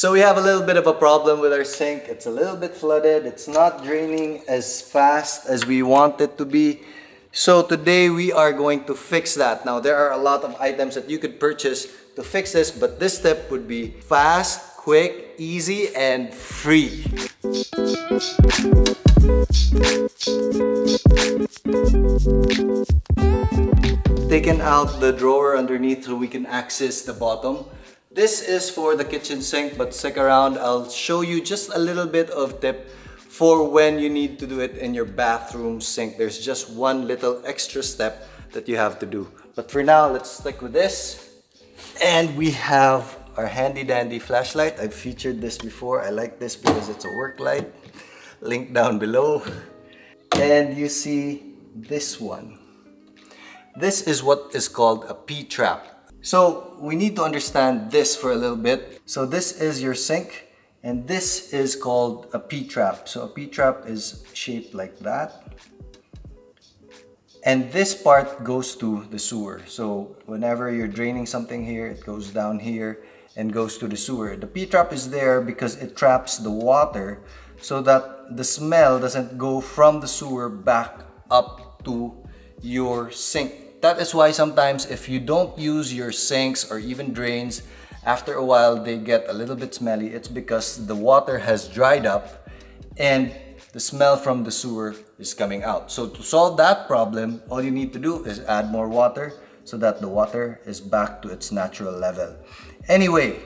So we have a little bit of a problem with our sink. It's a little bit flooded. It's not draining as fast as we want it to be. So today we are going to fix that. Now there are a lot of items that you could purchase to fix this, but this step would be fast, quick, easy, and free. Taken out the drawer underneath so we can access the bottom. This is for the kitchen sink, but stick around. I'll show you just a little bit of tip for when you need to do it in your bathroom sink. There's just one little extra step that you have to do. But for now, let's stick with this. And we have our handy dandy flashlight. I've featured this before. I like this because it's a work light. Link down below. And you see this one. This is what is called a P-trap. So we need to understand this for a little bit. So this is your sink and this is called a P-trap. So a P-trap is shaped like that. And this part goes to the sewer. So whenever you're draining something here, it goes down here and goes to the sewer. The P-trap is there because it traps the water so that the smell doesn't go from the sewer back up to your sink that is why sometimes if you don't use your sinks or even drains, after a while they get a little bit smelly. It's because the water has dried up and the smell from the sewer is coming out. So to solve that problem, all you need to do is add more water so that the water is back to its natural level. Anyway,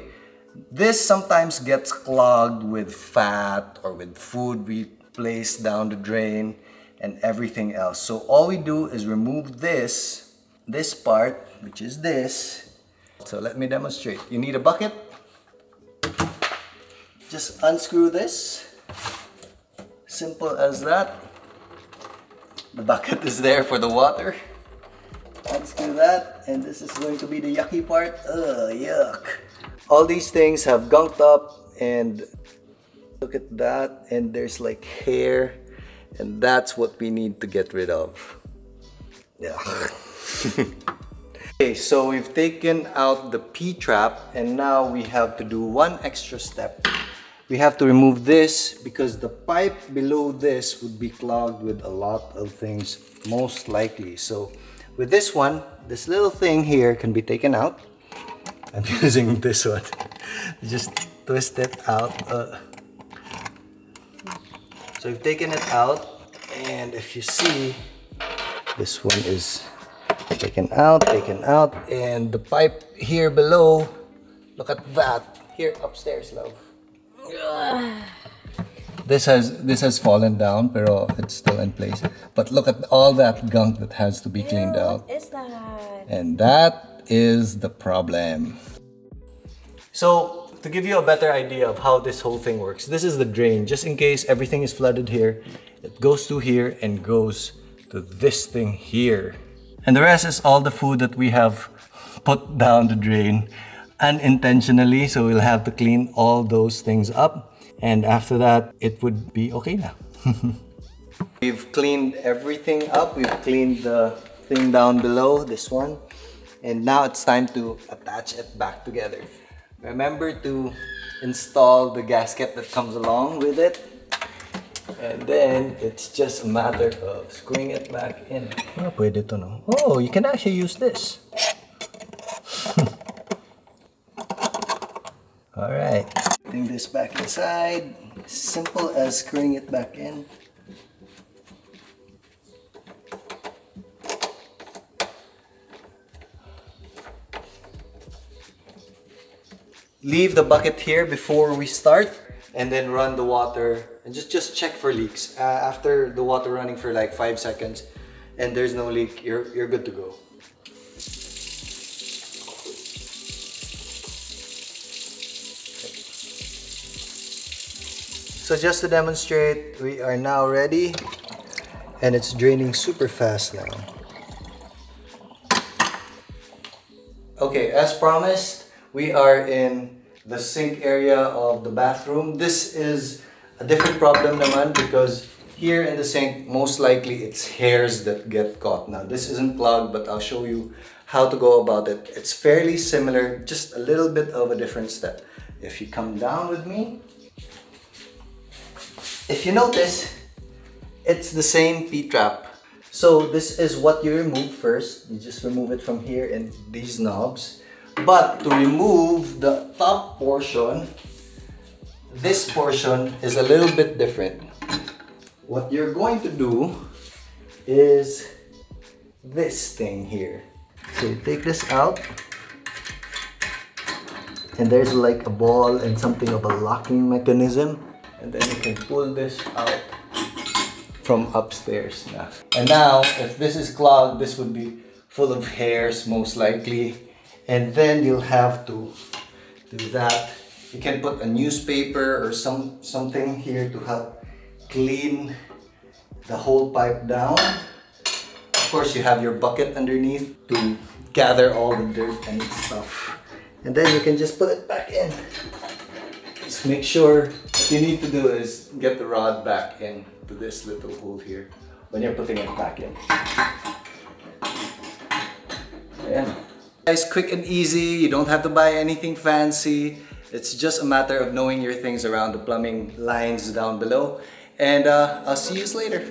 this sometimes gets clogged with fat or with food we place down the drain and everything else. So all we do is remove this this part, which is this. So let me demonstrate. You need a bucket. Just unscrew this. Simple as that. The bucket is there for the water. Unscrew that, and this is going to be the yucky part. Ugh, yuck. All these things have gunked up, and look at that, and there's like hair, and that's what we need to get rid of. Yeah. okay, so we've taken out the P-trap and now we have to do one extra step. We have to remove this because the pipe below this would be clogged with a lot of things, most likely. So with this one, this little thing here can be taken out. I'm using this one. Just twist it out. Uh, so we've taken it out and if you see, this one is taken out, taken out, and the pipe here below, look at that, here upstairs, love. This has this has fallen down, pero it's still in place. But look at all that gunk that has to be cleaned Ew, out. What is that? And that is the problem. So to give you a better idea of how this whole thing works, this is the drain. Just in case everything is flooded here, it goes to here and goes to this thing here. And the rest is all the food that we have put down the drain unintentionally. So we'll have to clean all those things up. And after that, it would be okay now. We've cleaned everything up. We've cleaned the thing down below, this one. And now it's time to attach it back together. Remember to install the gasket that comes along with it and then it's just a matter of screwing it back in. Oh, pwede to no? Oh, you can actually use this. Alright. Putting this back inside. Simple as screwing it back in. Leave the bucket here before we start and then run the water and just just check for leaks. Uh, after the water running for like five seconds and there's no leak you're you're good to go. So just to demonstrate we are now ready and it's draining super fast now. Okay as promised we are in the sink area of the bathroom. This is a different problem naman because here in the sink, most likely it's hairs that get caught. Now this isn't clogged, but I'll show you how to go about it. It's fairly similar, just a little bit of a different step. if you come down with me, if you notice, it's the same P-trap. So this is what you remove first. You just remove it from here and these knobs. But to remove the top portion, this portion is a little bit different. What you're going to do is this thing here. So you take this out and there's like a ball and something of a locking mechanism and then you can pull this out from upstairs. And now if this is clogged this would be full of hairs most likely and then you'll have to do that. You can put a newspaper or some something here to help clean the whole pipe down. Of course you have your bucket underneath to gather all the dirt and stuff. And then you can just put it back in. Just make sure what you need to do is get the rod back in to this little hole here when you're putting it back in. Ayan. Guys, quick and easy. You don't have to buy anything fancy. It's just a matter of knowing your things around the plumbing lines down below. And uh, I'll see you later.